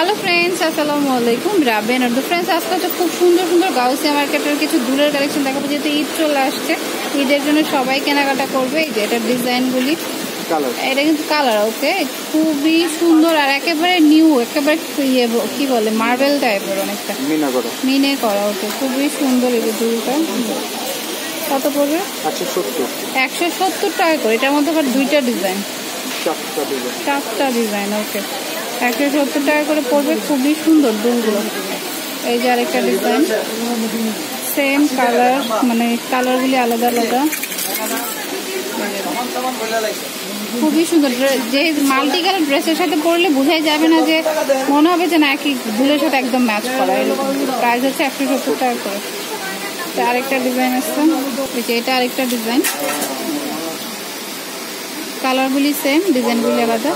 Hello friends আসসালামু আলাইকুম রাবেন আর friends আজকে হচ্ছে খুব সুন্দর সুন্দর গাউসিয়া মার্কেটের কিছু দূরের কালেকশন দেখাবো যেহেতু ঈদ চলে আসছে। ঈদের জন্য সবাই কেনাকাটা করবে। এই যে এটার ডিজাইনগুলি। কালার এটা কিন্তু কালার ওকে খুবই সুন্দর আর একেবারে নিউ একেবারে ইয়ে কি বলে মার্বেল টাইপের অনেকটা। মিনে করা ওকে খুবই সুন্দর এই যে দুলটা কত পড়বে? একশো সত্তর। টাকা করে। এটার মধ্যে আবার দুইটা ডিজাইন চারটা ডিজাইন ওকে একশো সত্তর টাকা করে পড়বে, খুবই সুন্দর দুলগুলো এই যে আরেকটা ডিজাইন সেম কালার মানে কালারগুলি আলাদা আলাদা। খুবই সুন্দর যে মাল্টি কালার ড্রেসের সাথে পরলে বোঝাই যাবে না যে মনে হবে যে না একই দুলের সাথে একদম ম্যাচ করা এরকম প্রাইস হচ্ছে একশো সত্তর টাকা করে। আরেকটা ডিজাইন আসছে এটা আরেকটা ডিজাইন কালারগুলি সেম ডিজাইনগুলি আলাদা।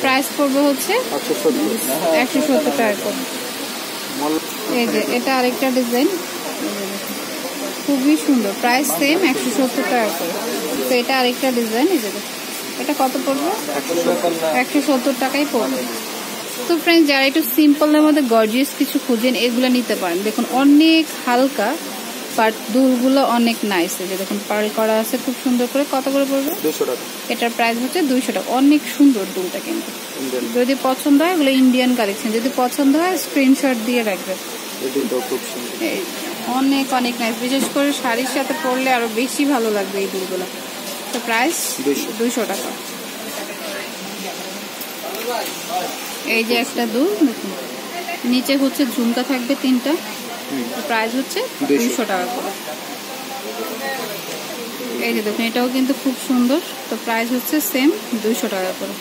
প্রাইস পড়বে হচ্ছে একশো সত্তর টাকা করে। এই যে, এটা আরেকটা ডিজাইন। খুবই সুন্দর। প্রাইস সেম একশো সত্তর টাকা করে। তো এটা আরেকটা ডিজাইন, এই যে। এটা কত পড়বে? একশো সত্তর টাকাই পড়বে। তো ফ্রেন্ড যারা একটু সিম্পলের মধ্যে গর্জিয়াস কিছু খুঁজেন, এগুলো নিতে পারেন। দেখুন, অনেক হালকা বাট দুলগুলো অনেক নাইস যে দেখুন পার্ল করা আছে খুব সুন্দর করে। কত করে পড়বে? দুশো টাকা। এটার প্রাইস হচ্ছে দুইশো টাকা। অনেক সুন্দর দুলটা কিন্তু। যদি পছন্দ হয় এগুলো ইন্ডিয়ান কালেকশন যদি পছন্দ হয় স্ক্রিনশট দিয়ে রাখবেন এই দুটো খুব সুন্দর। এই অনেক অনেক নাইস বিশেষ করে শাড়ির সাথে পরলে আরও বেশি ভালো লাগবে এই দুলগুলো তো প্রাইস দুইশো। টাকা। এই যে একটা দুল দেখুন। নিচে হচ্ছে ঝুমকা থাকবে তিনটা। প্রাইস হচ্ছে 200 দুইশো টাকা করে। এই যে দেখুন এটাও কিন্তু খুব সুন্দর। তো প্রাইস হচ্ছে সেম দুইশো টাকা করে।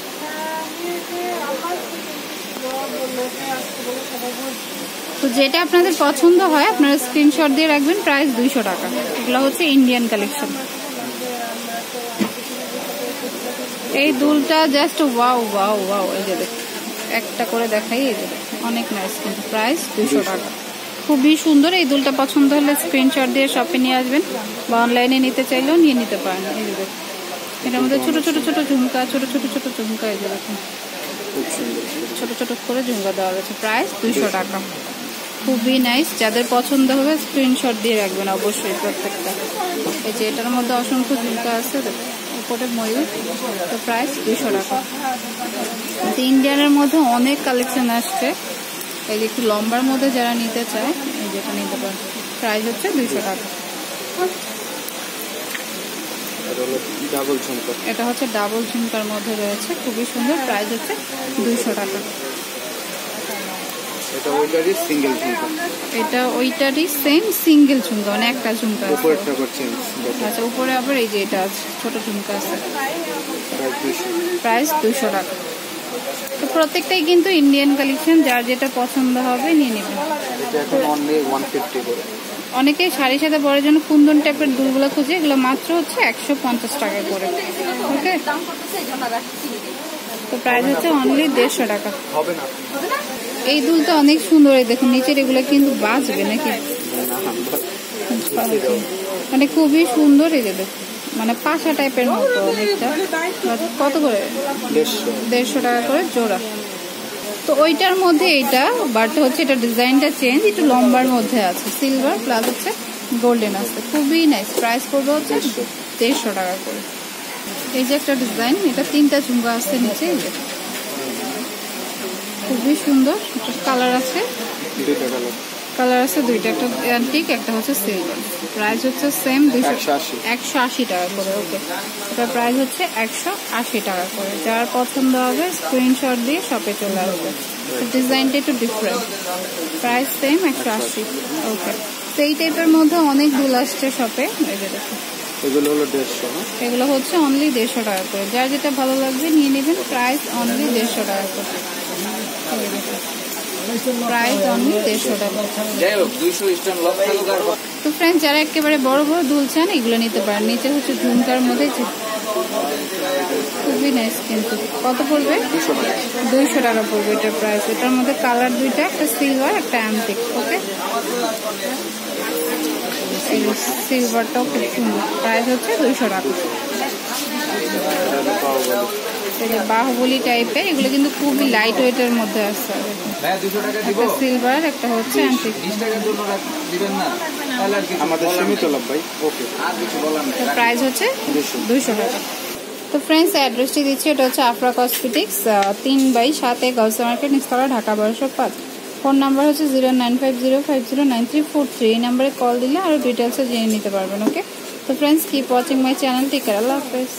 তো যেটা আপনাদের পছন্দ হয় আপনারা স্ক্রিনশট দিয়ে রাখবেন প্রাইস দুইশো টাকা। এগুলো হচ্ছে ইন্ডিয়ান কালেকশন এই দুলটা জাস্ট ওয়াও ওয়াও ওয়াও এই যে একটা করে দেখাই এই যে অনেক নাইস কিন্তু। প্রাইস দুইশো। টাকা। খুবই সুন্দর। এই দুলটা পছন্দ হলে স্ক্রিনশট দিয়ে শপে নিয়ে আসবেন বা অনলাইনে নিতে চাইলেও নিয়ে নিতে পারেন। যে এটার মধ্যে ছোট ছোট ছোট ঝুমকা, ছোট ছোট ছোট ঝুমকা এই যে খুব ছোট ছোট করে ঝুমকা দেওয়া রয়েছে। প্রাইস দুইশো টাকা। খুবই নাইস যাদের পছন্দ হবে স্ক্রিনশট দিয়ে রাখবেন অবশ্যই প্রত্যেকটা। এই যে এটার মধ্যে অসংখ্য ঝুমকা আছে। উপরে ময়ূর। তো প্রাইস দুইশো টাকা। ইন্ডিয়ানের মধ্যে অনেক কালেকশন আসছে। এই যে একটু লম্বার মধ্যে যারা নিতে চায় এই যেটা নিতে পারে প্রাইস হচ্ছে দুইশো টাকা। এটা ডাবল ঝুমকা। এটা হচ্ছে ডাবল ঝুমকার মধ্যে রয়েছে খুবই সুন্দর। প্রাইস হচ্ছে দুইশো টাকা। এটা ওইটারই সিঙ্গেল ঝুমকা। এটা ওইটারই সেম সিঙ্গেল ঝুমকা মানে একটা ঝুমকা আছে। আচ্ছা উপরে আবার এই যে এটা আছে ছোট ঝুমকা আছে। প্রাইস দুশো টাকা। তো প্রত্যেকটাই কিন্তু ইন্ডিয়ান কালেকশন যার যেটা পছন্দ হবে নিয়ে নেবেন অনেকে শাড়ির সাথে পরার জন্য কুন্দন টাইপের দুলগুলো খুঁজে এগুলো মাত্র হচ্ছে একশো পঞ্চাশ টাকা করে ওকে তো প্রাইস হচ্ছে অনলি দেড়শো টাকা এই দুলটা অনেক সুন্দর দেখুন নিচের এগুলো কিন্তু বাঁচবে নাকি মানে খুবই সুন্দর এই দেখুন মানে পাশা টাইপের মতো কত করে? দেড়শো। টাকা করে জোড়া। তো ওইটার মধ্যে এইটা বাট হচ্ছে এটা ডিজাইনটা চেঞ্জ একটু লম্বার মধ্যে আছে। সিলভার প্লাস হচ্ছে গোল্ডেন আছে। খুবই নাইস প্রাইস পড়বে হচ্ছে দেড়শো। টাকা করে। এই যে একটা ডিজাইন এটা তিনটা ঝুমকা আছে নিচে এই যে। খুবই সুন্দর কালার আছে। কালার আছে দুইটা একটা অ্যান্টিক একটা হচ্ছে সিলভার প্রাইস হচ্ছে সেম দুইশো একশো আশি। টাকা করে ওকে এটার প্রাইস হচ্ছে একশো আশি টাকা করে। যার পছন্দ হবে স্ক্রিনশট দিয়ে শপে চলে আসবে। ডিজাইনটা একটু ডিফারেন্ট প্রাইস সেম একশো আশি ওকে তো এই টাইপের মধ্যে অনেক দুল আসছে শপে এই যে দেখুন এগুলো হলো দেড়শো এগুলো হচ্ছে অনলি দেড়শো টাকা করে। যার যেটা ভালো লাগবে নিয়ে নেবেন প্রাইস অনলি দেড়শো টাকা করে। প্রাইস অনলি দেড়শো টাকা। তো ফ্রেন্ড যারা একেবারে বড় বড় দুল চান এগুলো নিতে পারেন। নিচে হচ্ছে ঝুমকার মধ্যে খুবই নাইস কিন্তু। কত পড়বে? দুইশো টাকা। পড়বে এটার প্রাইস এটার মধ্যে কালার দুইটা একটা সিলভার একটা অ্যান্টিক ওকে সিলভারটাও খুব সুন্দর। প্রাইস হচ্ছে দুইশো টাকা এটা হলো পাওয়া গেল এই যে বাহুবলি টাইপের এগুলো কিন্তু খুবই লাইট ওয়েটের মধ্যে আছে। একটা সিলভার একটা হচ্ছে আমাদের সীমিত লাভ ভাই। ওকে আর কিছু বলার নেই। রাখ। প্রাইস হচ্ছে দুইশো টাকা। তো ফ্রেন্ডস অ্যাড্রেসটি দিচ্ছি এটা হচ্ছে আফরা কসমেটিক্স তিন বাই সাতে গার্লস মার্কেট নিস্তলা ঢাকা বারোশো পাঁচ ফোন নাম্বার হচ্ছে zero nine five zero five zero nine three four three এই নাম্বারে কল দিলে আরও ডিটেলসে জেনে নিতে পারবেন ওকে তো friends keep watching my channel টেকার আল্লাহ হাফেজ।